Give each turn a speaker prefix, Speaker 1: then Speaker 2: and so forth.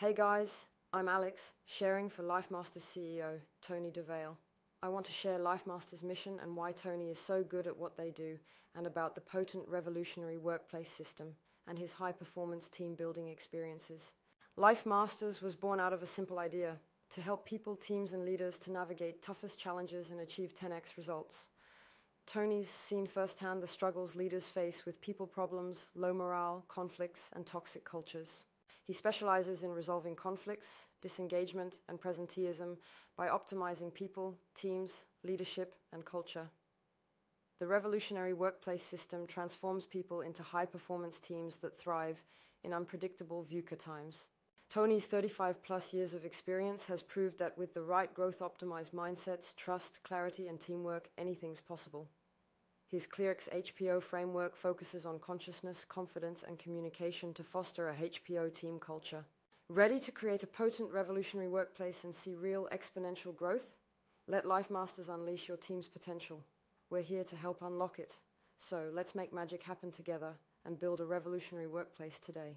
Speaker 1: Hey guys, I'm Alex, sharing for LifeMasters CEO, Tony Dovale. I want to share LifeMasters' mission and why Tony is so good at what they do, and about the potent revolutionary workplace system and his high performance team building experiences. LifeMasters was born out of a simple idea to help people, teams, and leaders to navigate toughest challenges and achieve 10x results. Tony's seen firsthand the struggles leaders face with people problems, low morale, conflicts, and toxic cultures. He specializes in resolving conflicts, disengagement, and presenteeism by optimizing people, teams, leadership, and culture. The revolutionary workplace system transforms people into high performance teams that thrive in unpredictable VUCA times. Tony's 35 plus years of experience has proved that with the right growth optimized mindsets, trust, clarity, and teamwork, anything's possible. His Clearx HPO framework focuses on consciousness, confidence, and communication to foster a HPO team culture. Ready to create a potent revolutionary workplace and see real exponential growth? Let LifeMasters unleash your team's potential. We're here to help unlock it. So let's make magic happen together and build a revolutionary workplace today.